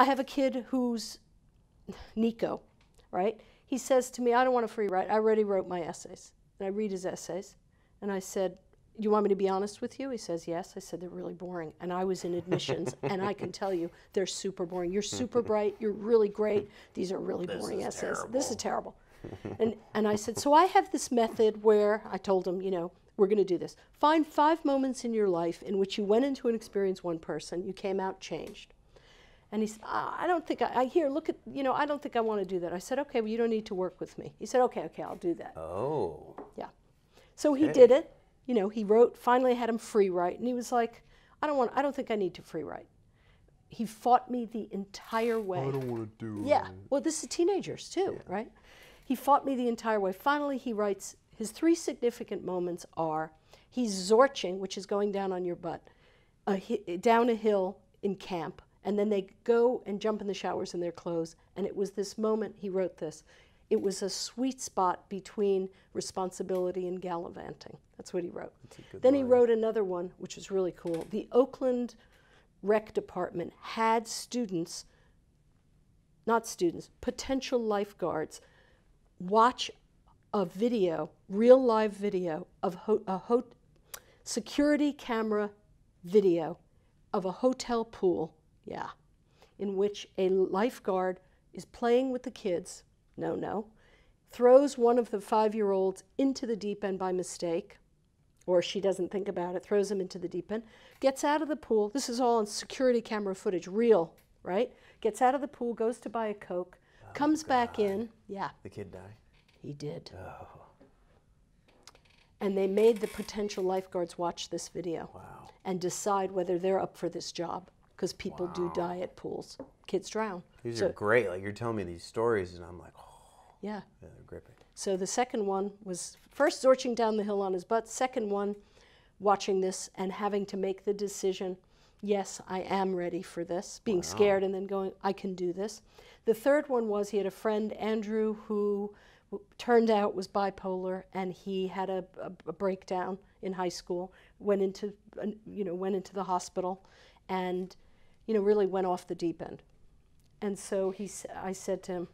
I have a kid who's Nico, right? He says to me, I don't want a free write. I already wrote my essays. And I read his essays. And I said, You want me to be honest with you? He says, Yes. I said, They're really boring. And I was in admissions, and I can tell you, they're super boring. You're super bright. You're really great. These are really This boring essays. This is terrible. terrible. and, and I said, So I have this method where I told him, you know, we're going to do this. Find five moments in your life in which you went into an experience one person, you came out changed. And he said, ah, I don't think I, I here, look at, you know, I don't think I want to do that. I said, okay, well, you don't need to work with me. He said, okay, okay, I'll do that. Oh. Yeah. So he did it. You know, he wrote, finally I had him free write. And he was like, I don't want, I don't think I need to free write. He fought me the entire way. I don't want to do Yeah. Well, this is teenagers too, right? He fought me the entire way. Finally, he writes his three significant moments are he's zorching, which is going down on your butt, a down a hill in camp, and then they go and jump in the showers in their clothes. And it was this moment he wrote this. It was a sweet spot between responsibility and gallivanting. That's what he wrote. Then he wrote another one, which was really cool. The Oakland Rec Department had students not students, potential lifeguards, watch a video, real live video of ho- a ho- security camera video of a hotel pool, yeah, in which a lifeguard is playing with the kids, no, no, throws one of the five year olds into the deep end by mistake, or she doesn't think about it, throws him into the deep end, gets out of the pool. This is all on security camera footage, real, right? Gets out of the pool, goes to buy a Coke, oh, comes back in. Yeah, The kid died? he did. Oh. And they made the potential lifeguards watch this video Wow. and decide whether they're up for this job because people do die at pools. Kids drown. These So- are great. Like you're telling me these stories, and I'm like, oh, Yeah. yeah, they're gripping. So the second one was first zorching down the hill on his butt. Second one, watching this and having to make the decision yes, I am ready for this, being scared and then going, I can do this. The third one was he had a friend, Andrew, who turned out was bipolar and he had a, a, a breakdown in high school, went into, uh, you know, went into the hospital and, you know, really went off the deep end. And so he, I said to him,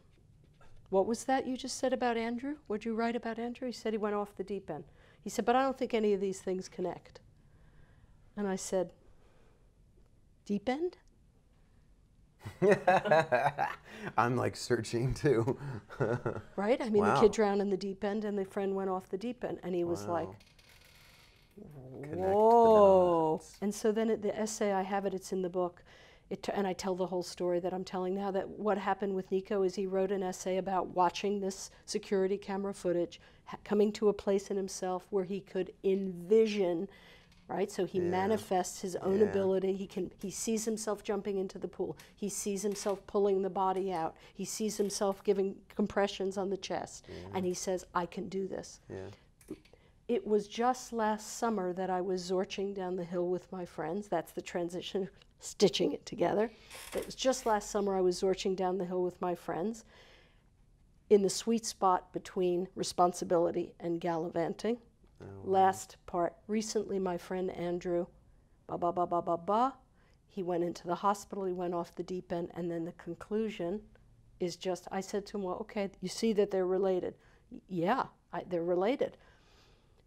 what was that you just said about Andrew? What'd you write about Andrew? He said he went off the deep end. He said, but I don't think any of these things connect. And I said, deep end? I'm like searching too. Right? I mean, the kid drowned in the deep end and the friend went off the deep end. And he was like, Connect the whoa. And so then at the essay, I have it, it's in the book. It, t- and I tell the whole story that I'm telling now that what happened with Nico is he wrote an essay about watching this security camera footage, ha- coming to a place in himself where he could envision, right? So he manifests his own Yeah. ability. He can he sees himself jumping into the pool. He sees himself pulling the body out. He sees himself giving compressions on the chest, and he says, "I can do this." It was just last summer that I was zorching down the hill with my friends. That's the transition, stitching it together. It was just last summer I was zorching down the hill with my friends in the sweet spot between responsibility and gallivanting. Oh, last part. Recently, my friend Andrew, ba ba ba ba ba ba, he went into the hospital, he went off the deep end, and then the conclusion is just I said to him, Well, okay, you see that they're related. Yeah, I, they're related.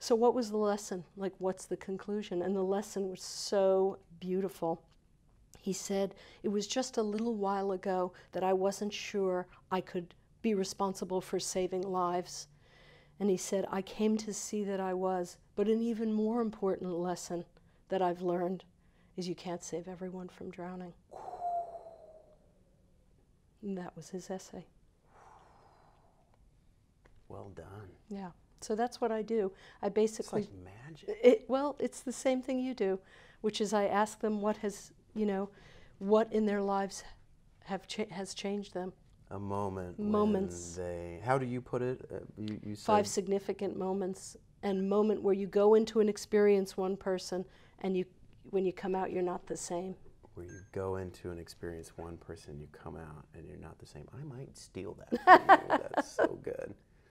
So, what was the lesson? Like, what's the conclusion? And the lesson was so beautiful. He said, It was just a little while ago that I wasn't sure I could be responsible for saving lives. And he said, I came to see that I was. But an even more important lesson that I've learned is you can't save everyone from drowning. And that was his essay. Well done. Yeah. So that's what I do. I It's basically like magic. It, well, it's the same thing you do, which is I ask them what has, you know, what in their lives have cha- has changed them. A moment. Moments. When they. How do you put it? Uh, you, you. Five significant moments and moment where you go into an experience one person and you when you come out you're not the same. Where you go into an experience one person, you come out and you're not the same. I might steal that. From you. That's so good.